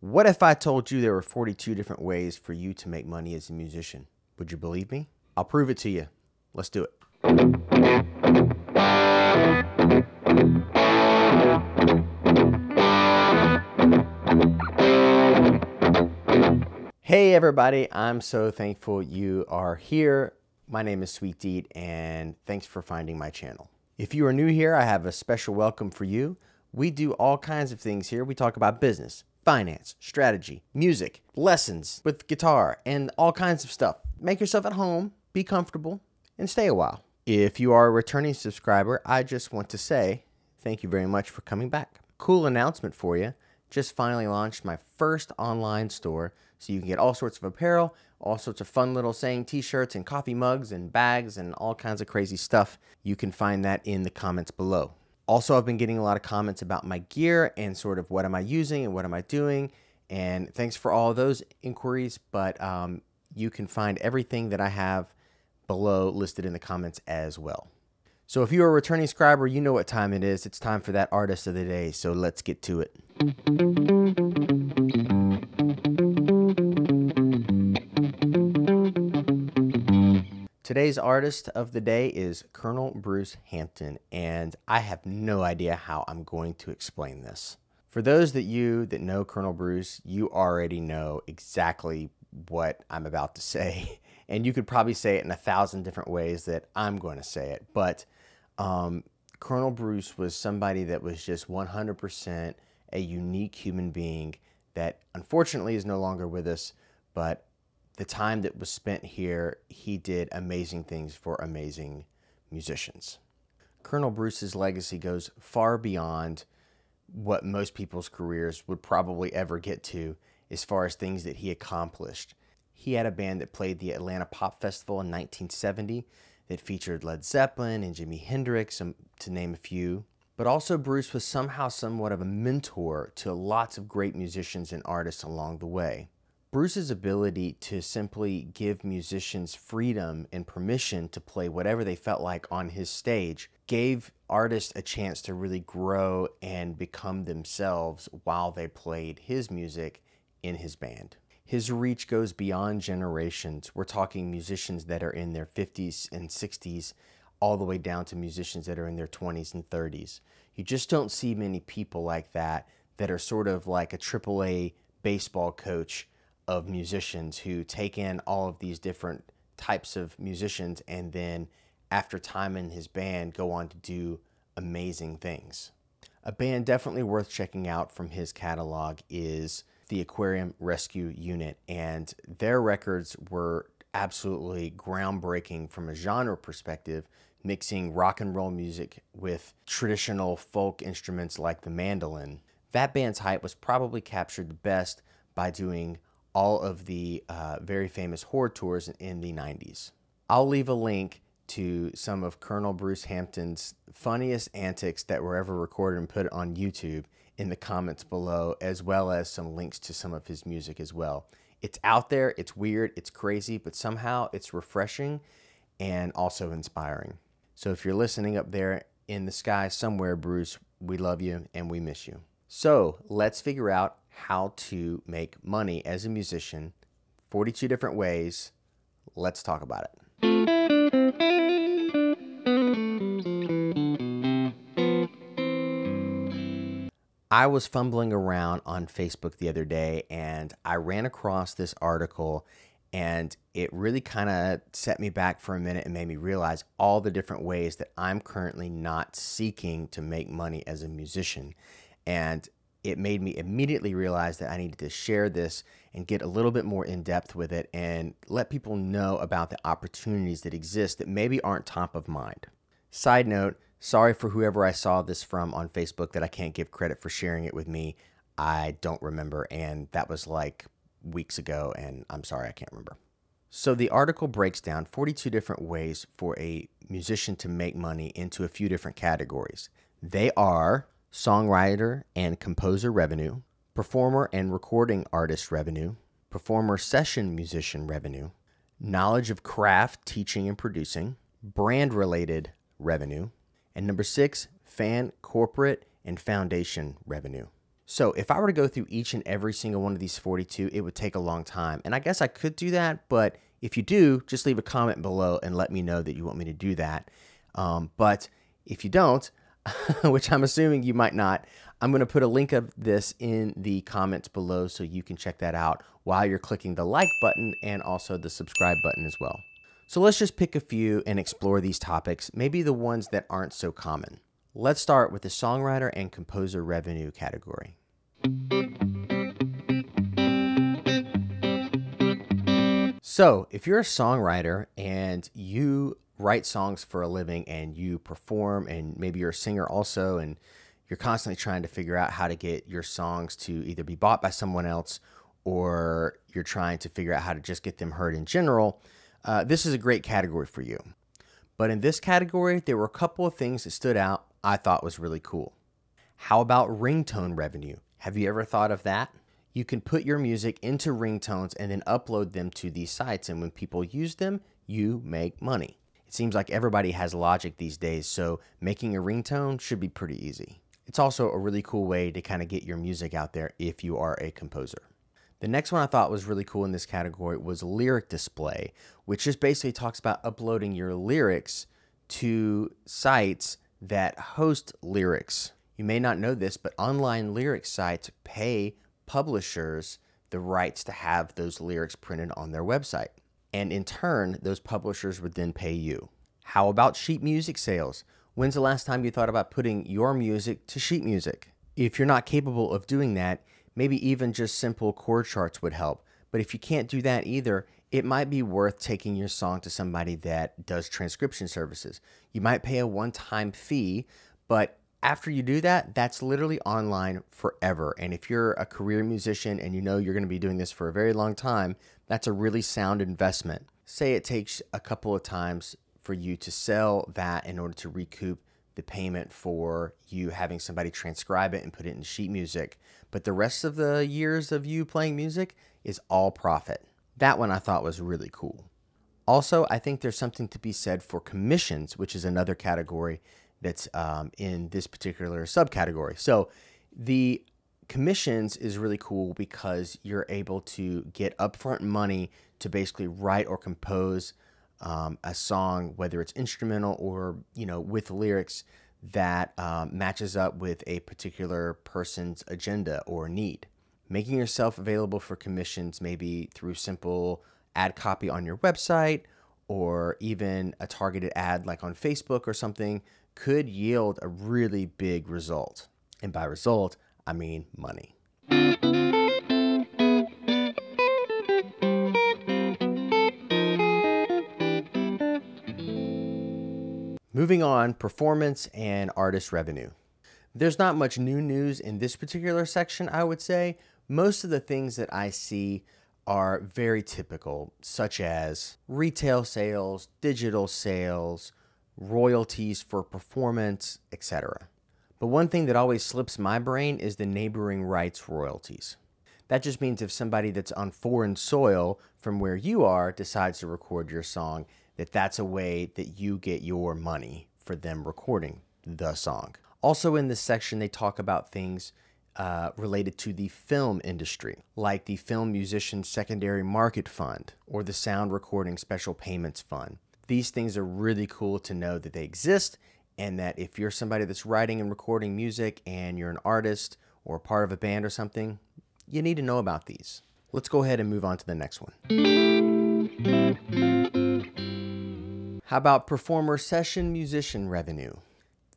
What if I told you there were 42 different ways for you to make money as a musician? Would you believe me? I'll prove it to you. Let's do it. Hey, everybody. I'm so thankful you are here. My name is Sweet Deat, and thanks for finding my channel. If you are new here, I have a special welcome for you. We do all kinds of things here. We talk about business, finance, strategy, music, lessons with guitar, and all kinds of stuff. Make yourself at home, be comfortable, and stay a while. If you are a returning subscriber, I just want to say thank you very much for coming back. Cool announcement for you. Just finally launched my first online store so you can get all sorts of apparel, all sorts of fun little saying t shirts and coffee mugs and bags and all kinds of crazy stuff. You can find that in the comments below. Also, I've been getting a lot of comments about my gear and sort of what am I using and what am I doing. And thanks for all those inquiries. But um, you can find everything that I have below listed in the comments as well. So if you're a returning subscriber, you know what time it is. It's time for that artist of the day. So let's get to it. Today's artist of the day is Colonel Bruce Hampton, and I have no idea how I'm going to explain this. For those that you that know Colonel Bruce, you already know exactly what I'm about to say, and you could probably say it in a thousand different ways that I'm going to say it. But um, Colonel Bruce was somebody that was just 100% a unique human being that unfortunately is no longer with us, but the time that was spent here, he did amazing things for amazing musicians. Colonel Bruce's legacy goes far beyond what most people's careers would probably ever get to as far as things that he accomplished. He had a band that played the Atlanta Pop Festival in 1970 that featured Led Zeppelin and Jimi Hendrix, um, to name a few. But also, Bruce was somehow somewhat of a mentor to lots of great musicians and artists along the way. Bruce's ability to simply give musicians freedom and permission to play whatever they felt like on his stage gave artists a chance to really grow and become themselves while they played his music in his band. His reach goes beyond generations. We're talking musicians that are in their 50s and 60s, all the way down to musicians that are in their 20s and 30s. You just don't see many people like that that are sort of like a AAA baseball coach of musicians who take in all of these different types of musicians and then after time in his band go on to do amazing things. A band definitely worth checking out from his catalog is the Aquarium Rescue Unit and their records were absolutely groundbreaking from a genre perspective mixing rock and roll music with traditional folk instruments like the mandolin. That band's hype was probably captured the best by doing all of the uh, very famous H.O.R.D.E. tours in the 90s. I'll leave a link to some of Colonel Bruce Hampton's funniest antics that were ever recorded and put on YouTube in the comments below, as well as some links to some of his music as well. It's out there, it's weird, it's crazy, but somehow it's refreshing and also inspiring. So if you're listening up there in the sky somewhere, Bruce, we love you and we miss you. So let's figure out how to make money as a musician 42 different ways. Let's talk about it. I was fumbling around on Facebook the other day and I ran across this article and it really kind of set me back for a minute and made me realize all the different ways that I'm currently not seeking to make money as a musician. And it made me immediately realize that I needed to share this and get a little bit more in depth with it and let people know about the opportunities that exist that maybe aren't top of mind. Side note, sorry for whoever I saw this from on Facebook that I can't give credit for sharing it with me. I don't remember, and that was like weeks ago, and I'm sorry I can't remember. So the article breaks down 42 different ways for a musician to make money into a few different categories. They are songwriter and composer revenue, performer and recording artist revenue, performer session musician revenue, knowledge of craft, teaching, and producing, brand related revenue, and number six, fan, corporate, and foundation revenue. So if I were to go through each and every single one of these 42, it would take a long time. And I guess I could do that, but if you do, just leave a comment below and let me know that you want me to do that. Um, but if you don't, which I'm assuming you might not, I'm going to put a link of this in the comments below so you can check that out while you're clicking the like button and also the subscribe button as well. So let's just pick a few and explore these topics, maybe the ones that aren't so common. Let's start with the songwriter and composer revenue category. So, if you're a songwriter and you write songs for a living and you perform, and maybe you're a singer also, and you're constantly trying to figure out how to get your songs to either be bought by someone else or you're trying to figure out how to just get them heard in general, uh, this is a great category for you. But in this category, there were a couple of things that stood out I thought was really cool. How about ringtone revenue? Have you ever thought of that? You can put your music into ringtones and then upload them to these sites, and when people use them, you make money. It seems like everybody has Logic these days, so making a ringtone should be pretty easy. It's also a really cool way to kind of get your music out there if you are a composer. The next one I thought was really cool in this category was lyric display, which just basically talks about uploading your lyrics to sites that host lyrics. You may not know this, but online lyric sites pay publishers the rights to have those lyrics printed on their website. And in turn, those publishers would then pay you. How about sheet music sales? When's the last time you thought about putting your music to sheet music? If you're not capable of doing that, maybe even just simple chord charts would help. But if you can't do that either, it might be worth taking your song to somebody that does transcription services. You might pay a one time fee, but after you do that, that's literally online forever. And if you're a career musician and you know you're going to be doing this for a very long time, that's a really sound investment. Say it takes a couple of times for you to sell that in order to recoup the payment for you having somebody transcribe it and put it in sheet music. But the rest of the years of you playing music is all profit. That one I thought was really cool. Also, I think there's something to be said for commissions, which is another category that's um, in this particular subcategory. So the commissions is really cool because you're able to get upfront money to basically write or compose um, a song, whether it's instrumental or you know with lyrics that um, matches up with a particular person's agenda or need. Making yourself available for commissions, maybe through simple ad copy on your website or even a targeted ad like on Facebook or something, could yield a really big result. And by result, I mean money. Moving on, performance and artist revenue. There's not much new news in this particular section, I would say. Most of the things that I see are very typical, such as retail sales, digital sales, royalties for performance, etc. But one thing that always slips my brain is the neighboring rights royalties. That just means if somebody that's on foreign soil from where you are decides to record your song, that that's a way that you get your money for them recording the song. Also, in this section, they talk about things uh, related to the film industry, like the Film Musician Secondary Market Fund or the Sound Recording Special Payments Fund. These things are really cool to know that they exist, and that if you're somebody that's writing and recording music and you're an artist or part of a band or something, you need to know about these. Let's go ahead and move on to the next one. How about performer session musician revenue?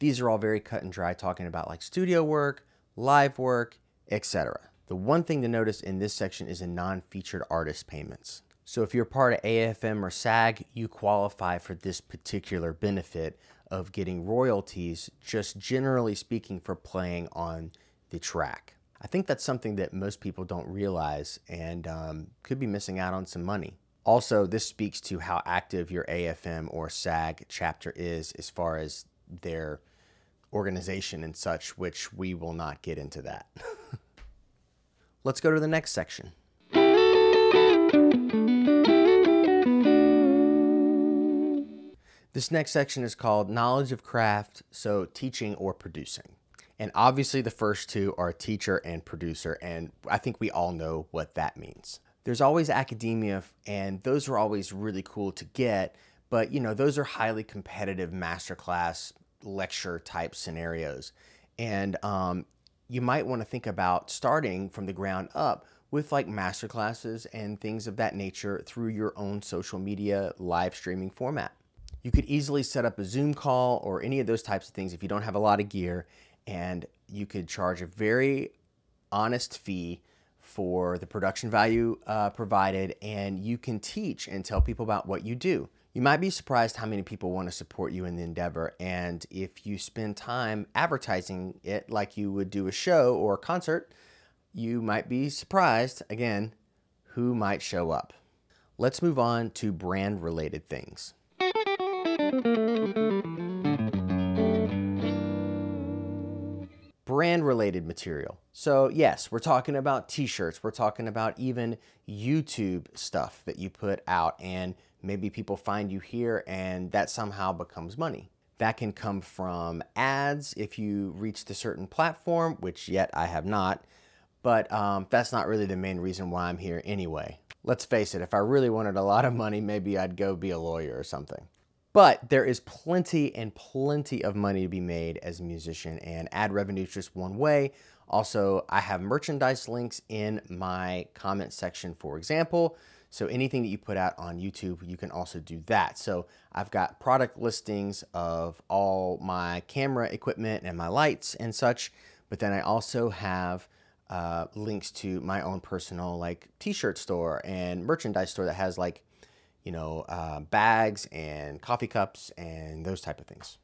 These are all very cut and dry, talking about like studio work, live work, etc. The one thing to notice in this section is the non featured artist payments. So if you're part of AFM or SAG, you qualify for this particular benefit of getting royalties, just generally speaking, for playing on the track. I think that's something that most people don't realize and um, could be missing out on some money. Also, this speaks to how active your AFM or SAG chapter is as far as their organization and such, which we will not get into that. Let's go to the next section. This next section is called Knowledge of Craft, so teaching or producing. And obviously, the first two are teacher and producer. And I think we all know what that means. There's always academia, and those are always really cool to get. But, you know, those are highly competitive masterclass lecture type scenarios. And um, you might want to think about starting from the ground up with like masterclasses and things of that nature through your own social media live streaming format. You could easily set up a Zoom call or any of those types of things if you don't have a lot of gear, and you could charge a very honest fee for the production value uh, provided, and you can teach and tell people about what you do. You might be surprised how many people want to support you in the endeavor, and if you spend time advertising it like you would do a show or a concert, you might be surprised, again, who might show up. Let's move on to brand related things. Brand related material. So, yes, we're talking about t shirts, we're talking about even YouTube stuff that you put out, and maybe people find you here and that somehow becomes money. That can come from ads if you reach the certain platform, which yet I have not, but um, that's not really the main reason why I'm here anyway. Let's face it, if I really wanted a lot of money, maybe I'd go be a lawyer or something. But there is plenty and plenty of money to be made as a musician, and ad revenue is just one way. Also, I have merchandise links in my comment section, for example. So anything that you put out on YouTube, you can also do that. So I've got product listings of all my camera equipment and my lights and such, but then I also have uh, links to my own personal like t-shirt store and merchandise store that has like you know, uh, bags and coffee cups and those type of things.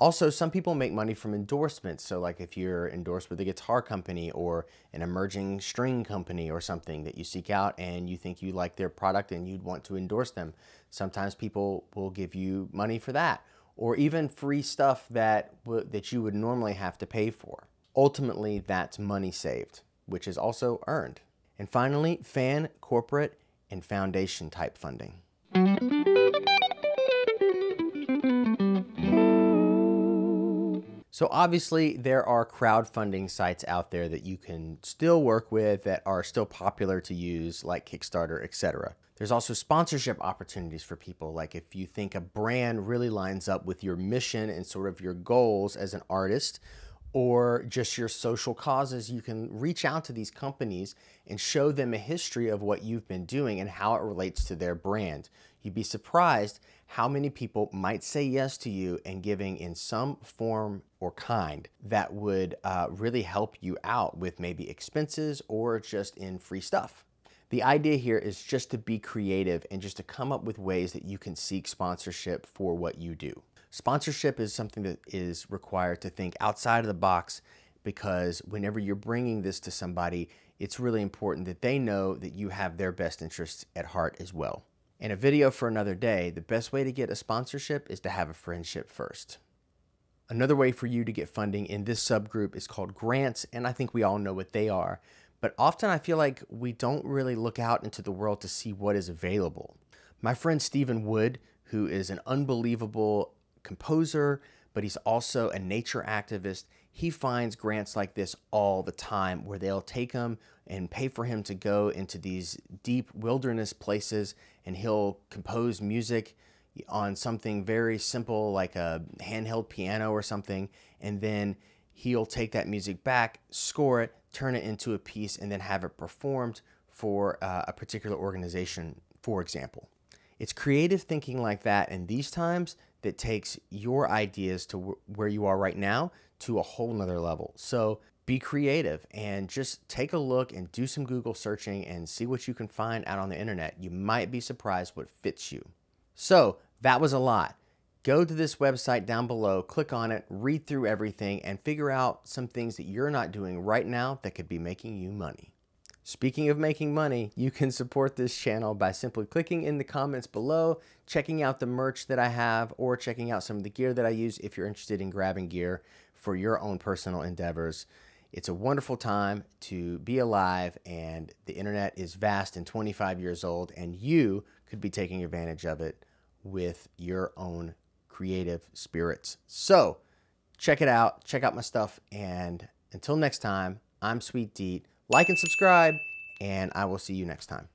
Also, some people make money from endorsements. So, like if you're endorsed with a guitar company or an emerging string company or something that you seek out and you think you like their product and you'd want to endorse them, sometimes people will give you money for that, or even free stuff that that you would normally have to pay for. Ultimately, that's money saved, which is also earned. And finally, fan, corporate, and foundation type funding. So obviously there are crowdfunding sites out there that you can still work with that are still popular to use like Kickstarter, etc. There's also sponsorship opportunities for people like if you think a brand really lines up with your mission and sort of your goals as an artist or just your social causes, you can reach out to these companies and show them a history of what you've been doing and how it relates to their brand. You'd be surprised how many people might say yes to you and giving in some form or kind that would uh, really help you out with maybe expenses or just in free stuff. The idea here is just to be creative and just to come up with ways that you can seek sponsorship for what you do. Sponsorship is something that is required to think outside of the box because whenever you're bringing this to somebody, it's really important that they know that you have their best interests at heart as well. In a video for another day, the best way to get a sponsorship is to have a friendship first. Another way for you to get funding in this subgroup is called grants, and I think we all know what they are. But often I feel like we don't really look out into the world to see what is available. My friend Stephen Wood, who is an unbelievable composer, but he's also a nature activist. He finds grants like this all the time where they'll take him and pay for him to go into these deep wilderness places and he'll compose music on something very simple like a handheld piano or something and then he'll take that music back, score it, turn it into a piece and then have it performed for uh, a particular organization, for example. It's creative thinking like that in these times that takes your ideas to where you are right now to a whole nother level. So be creative and just take a look and do some Google searching and see what you can find out on the internet. You might be surprised what fits you. So that was a lot. Go to this website down below, click on it, read through everything, and figure out some things that you're not doing right now that could be making you money. Speaking of making money, you can support this channel by simply clicking in the comments below, checking out the merch that I have, or checking out some of the gear that I use if you're interested in grabbing gear for your own personal endeavors. It's a wonderful time to be alive, and the internet is vast and 25 years old, and you could be taking advantage of it with your own creative spirits. So, check it out, check out my stuff, and until next time, I'm Sweet Deat like and subscribe, and I will see you next time.